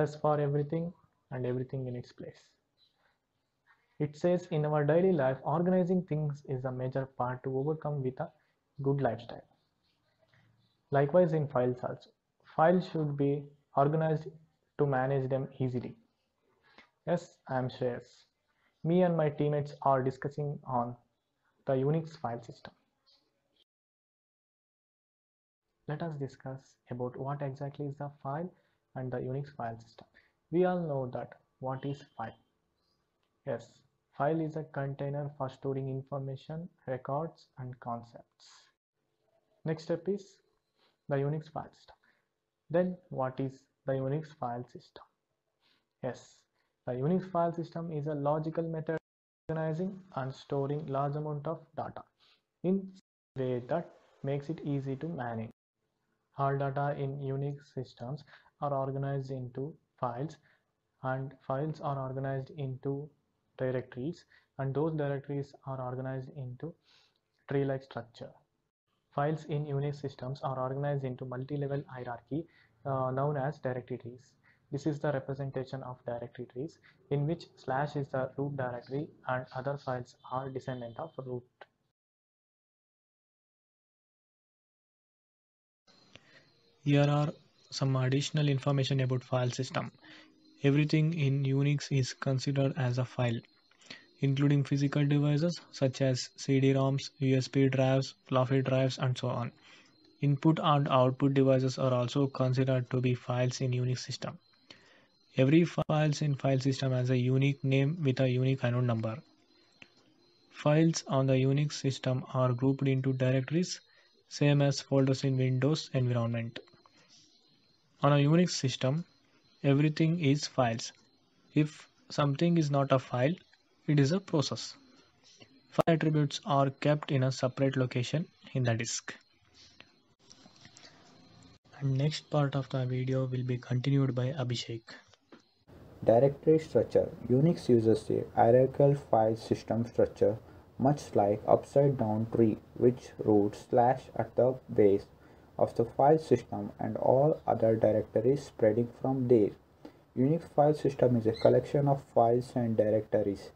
plus for everything and everything in its place. It says in our daily life, organizing things is a major part to overcome with a good lifestyle. Likewise in files also. Files should be organized to manage them easily. Yes, I am Shreyas. Me and my teammates are discussing on the Unix file system. Let us discuss about what exactly is the file and the Unix file system. We all know that what is file. Yes, file is a container for storing information, records and concepts. Next step is the Unix file system. Then what is the Unix file system? Yes, the Unix file system is a logical method organizing and storing large amount of data in a way that makes it easy to manage. All data in Unix systems are organized into files and files are organized into directories and those directories are organized into tree-like structure. Files in Unix systems are organized into multi-level hierarchy uh, known as directory trees. This is the representation of directory trees in which slash is the root directory and other files are descendant of root. Here are some additional information about file system. Everything in Unix is considered as a file, including physical devices such as CD-ROMs, USB drives, floppy drives, and so on. Input and output devices are also considered to be files in Unix system. Every files in file system has a unique name with a unique inode number. Files on the Unix system are grouped into directories, same as folders in Windows environment. On a Unix system, everything is files. If something is not a file, it is a process. File attributes are kept in a separate location in the disk. And next part of the video will be continued by Abhishek. Directory structure. Unix uses a hierarchical file system structure much like upside down tree which roots slash at the base of the file system and all other directories spreading from there. Unix file system is a collection of files and directories.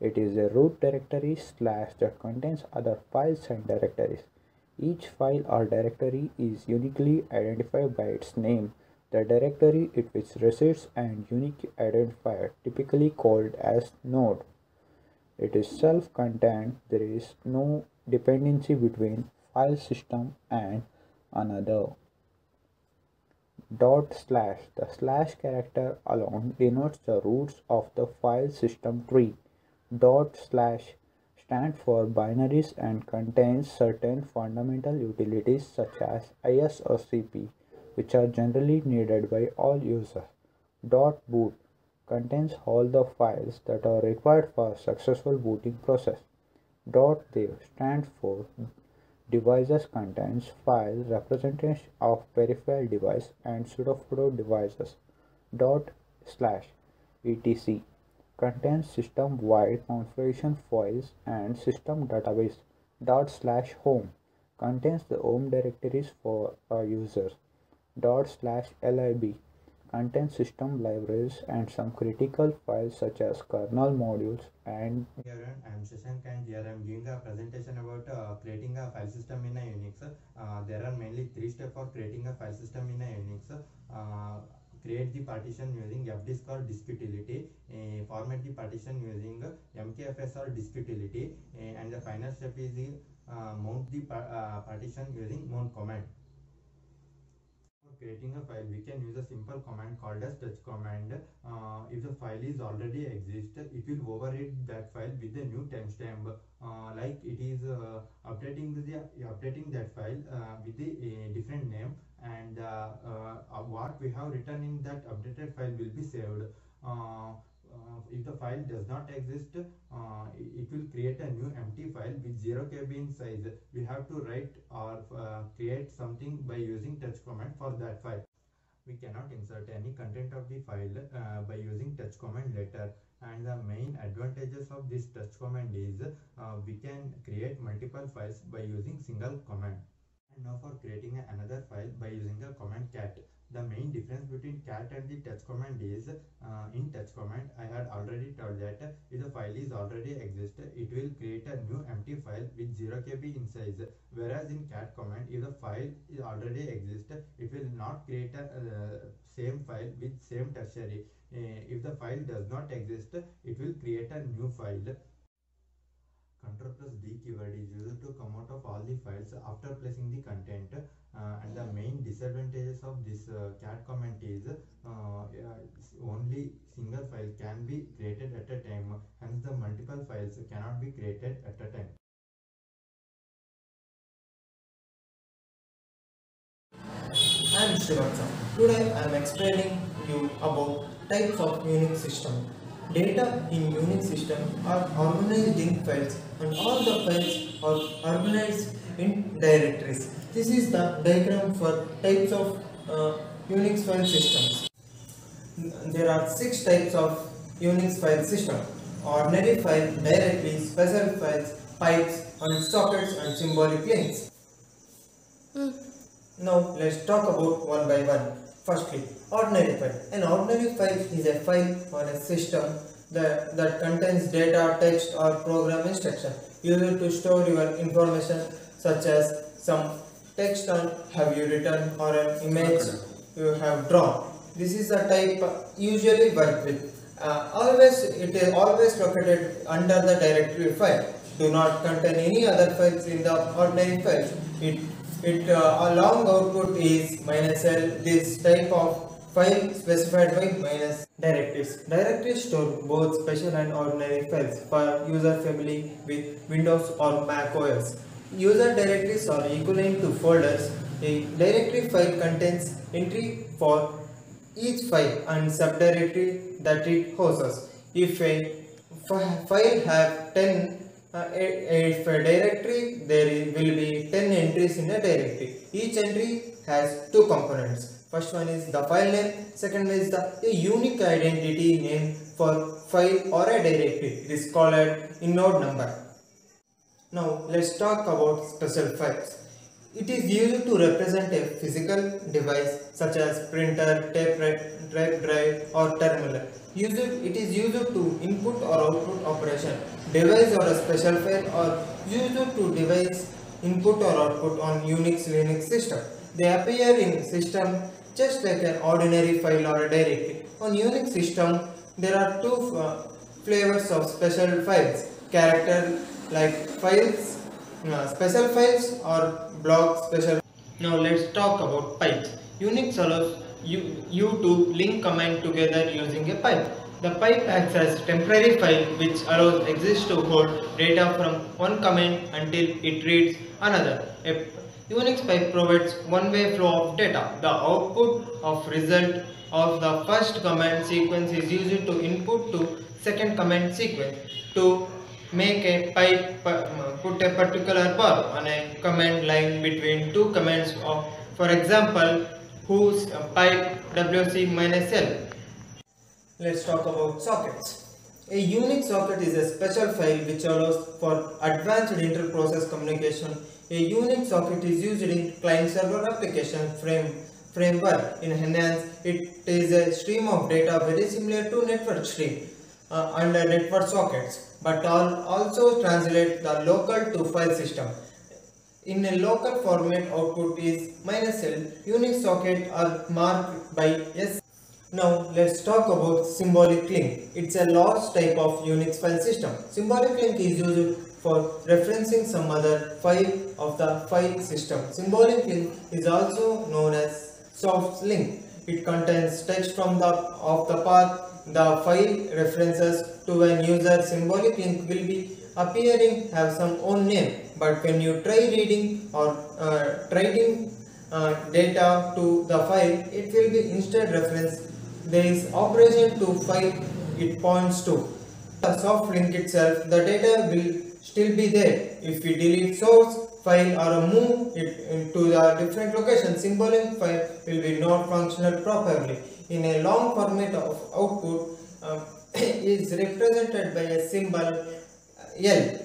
It is a root directory slash that contains other files and directories. Each file or directory is uniquely identified by its name, the directory it which resides and unique identifier typically called as inode. It is self-contained. There is no dependency between file system and another. Dot slash. The slash character alone denotes the roots of the file system tree. Dot slash stands for binaries and contains certain fundamental utilities such as ISRCP, which are generally needed by all users. Dot boot contains all the files that are required for successful booting process. Dot dev stands for devices contains file representation of peripheral device and pseudophore devices. Dot slash etc contains system-wide configuration files and system database. Dot slash home contains the home directories for our users. Dot slash lib contains system libraries and some critical files such as kernel modules and Here I am Shashank and here I am giving a presentation about uh, creating a file system in a Unix. Uh, there are mainly three steps for creating a file system in a Unix. Uh, create the partition using fdisk or disk utility, uh, format the partition using mkfs or disk utility, uh, and the final step is uh, mount the par uh, partition using mount command. Creating a file, we can use a simple command called as touch command. Uh, if the file is already exist, it will override that file with a new timestamp. Uh, like it is uh, updating the updating that file uh, with a different name and uh, what we have written in that updated file will be saved. If the file does not exist, it will create a new empty file with 0 KB in size. We have to write or create something by using touch command for that file we cannot insert any content of the file uh, by using touch command later and the main advantages of this touch command is uh, we can create multiple files by using single command And now for creating another file by using the command cat. The main difference between cat and the touch command is uh, in touch command I had already told that if the file is already exist it will create a new empty file with 0 kb in size whereas in cat command if the file is already exist it will not create a uh, same file with same tertiary. Uh, if the file does not exist it will create a new file Ctrl plus D keyword is used to come out of all the files after placing the content uh, and the main disadvantages of this uh, cat comment is uh, only single file can be created at a time hence the multiple files cannot be created at a time. I am Srivatsa. Today I am explaining to you about types of Unix system. Data in Unix system are organized in files and all the files are organized in directories. This is the diagram for types of uh, Unix file systems. There are six types of Unix file system. Ordinary file, directories, special files, pipes and sockets and symbolic links. Now let's talk about one by one. Firstly, ordinary file. An ordinary file is a file or a system that, that contains data, text or program instruction used to store your information such as some text on have you written or an image you have drawn. This is the type usually work with. Uh, always it is always located under the directory file. Do not contain any other files in the ordinary files. It it uh, a long output is minus L. This type of file specified by minus directives. Directories store both special and ordinary files for user family with Windows or Mac OS. User directories are equivalent to folders. A directory file contains entry for each file and subdirectory that it hosts. If a file have 10 uh, if a directory there will be 10 entries in a directory. Each entry has two components. First one is the file name, second is the a unique identity name for file or a directory. It is called inode number. Now let's talk about special files. It is used to represent a physical device such as printer, tape, ri- tape drive or terminal. Used, it is used to input or output operation. Device or a special file or used to device input or output on Unix Linux system. They appear in system just like an ordinary file or a directory. On Unix system, there are two uh, flavors of special files. Character like files, uh, special files or block special. Now let's talk about pipes. Unix allows you, you to link command together using a pipe. The pipe acts as temporary file which allows exists to hold data from one command until it reads another. A Unix pipe provides one-way flow of data. The output of result of the first command sequence is used to input to second command sequence to make a pipe put a particular bar on a command line between two commands of for example whose pipe wc-l. Let's talk about sockets a unix socket is a special file which allows for advanced inter-process communication a unix socket is used in client server application frame framework in enhance it is a stream of data very similar to network stream uh, under network sockets but all also translate the local to file system in a local format output is minus L. Unix socket are marked by S. Now let's talk about symbolic link. It's a large type of Unix file system. Symbolic link is used for referencing some other file of the file system. Symbolic link is also known as soft link. It contains text from the of the path the file references to an user. Symbolic link will be appearing have some own name but when you try reading or uh, writing uh, data to the file it will be instead reference there is operation to file it points to. The soft link itself the data will still be there. If we delete source file or move it into the different location symbolic file will be not functional properly. In a long format of output uh, is represented by a symbol L.